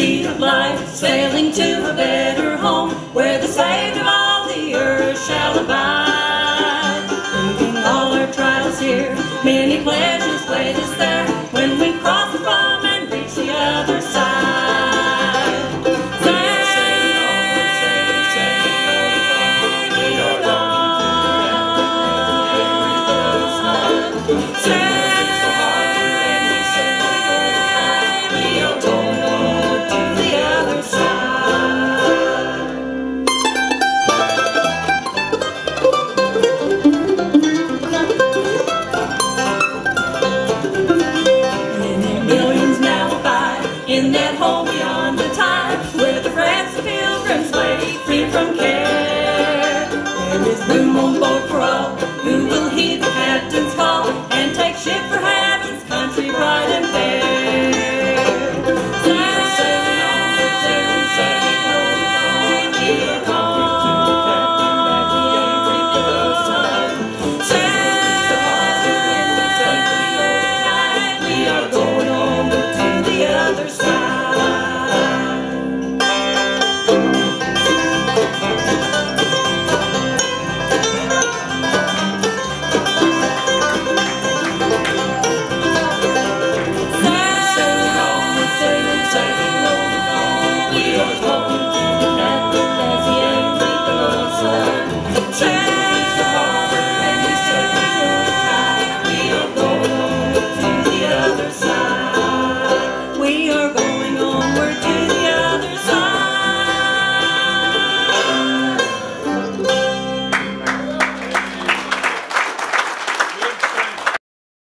sea of life, sailing to a better home, where the saved of all the earth shall abide. Thinking all our trials here, many pleasures wait us there, when we cross the bomb and reach the other side. Save, save, save, In that home beyond the tide, where the rats and pilgrims lay, free from care. There is room on board for all who will heed the captain's call and take ship for heaven's country bright and fair. Sail, sail, sail, sail, sail, Santo other side.